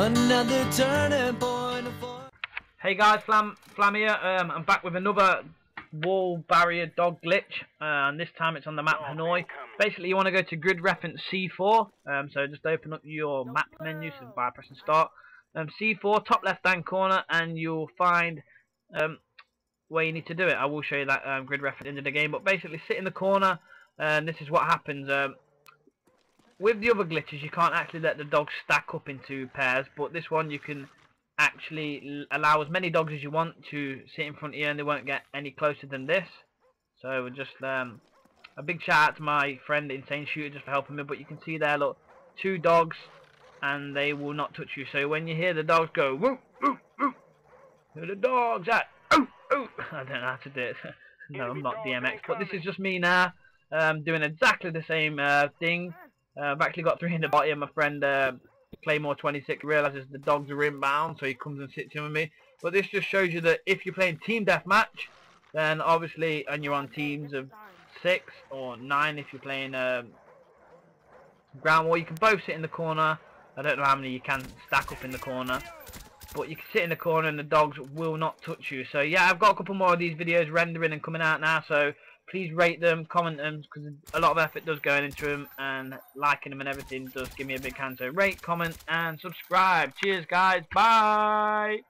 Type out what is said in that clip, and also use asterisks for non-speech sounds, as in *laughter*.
another turning point. Hey guys, Flam Flam here. Um, I'm back with another wall barrier dog glitch, uh, and this time it's on the map Hanoi. Basically, you want to go to grid reference C4. Um, so just open up your map menu so by pressing start. Um, C4, top left hand corner, and you'll find um, where you need to do it. I will show you that um, grid reference into the game. But basically, sit in the corner, and this is what happens. With the other glitches, you can't actually let the dogs stack up into pairs, but this one you can actually allow as many dogs as you want to sit in front of you and they won't get any closer than this. So just um, a big shout out to my friend Insane Shooter just for helping me. But you can see there, look, two dogs and they will not touch you. So when you hear the dogs go, woo, woo, woo, where the dogs at? Oh, *laughs* oh. I don't know how to do it. *laughs* no, I'm not DMX. But this is just me now um, doing exactly the same uh, thing. Uh, I've actually got three in the body and my friend uh, Claymore 26 realizes the dogs are inbound, so he comes and sits in with me. But this just shows you that if you're playing team deathmatch, then obviously, and you're on teams of six or nine if you're playing um, ground war, you can both sit in the corner. I don't know how many you can stack up in the corner. But you can sit in the corner and the dogs will not touch you. So yeah, I've got a couple more of these videos rendering and coming out now. So please rate them, comment them, because a lot of effort does go into them, and liking them and everything does give me a big hand. So rate, comment, and subscribe. Cheers, guys. Bye.